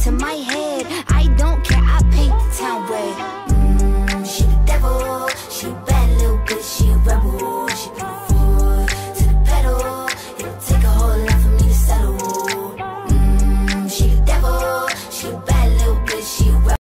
to my head.